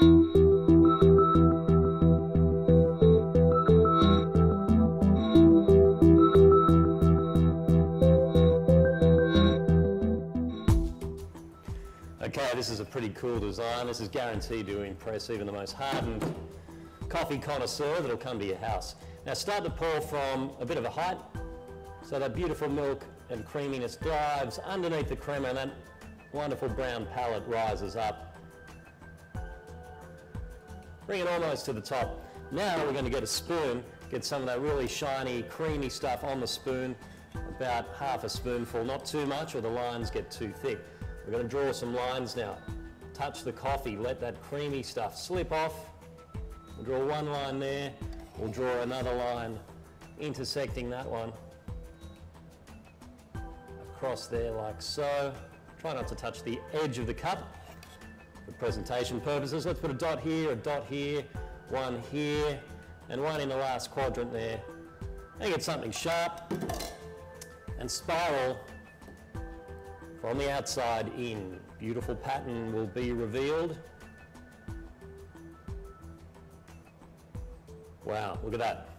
Okay, this is a pretty cool design. This is guaranteed to impress even the most hardened coffee connoisseur that'll come to your house. Now start to pour from a bit of a height, so that beautiful milk and creaminess drives underneath the crema and that wonderful brown palette rises up. Bring it almost to the top. Now we're going to get a spoon, get some of that really shiny, creamy stuff on the spoon, about half a spoonful, not too much or the lines get too thick. We're going to draw some lines now. Touch the coffee, let that creamy stuff slip off. We'll draw one line there, we'll draw another line intersecting that one. Across there like so. Try not to touch the edge of the cup for presentation purposes. Let's put a dot here, a dot here, one here, and one in the last quadrant there. And get something sharp and spiral from the outside in. Beautiful pattern will be revealed. Wow, look at that.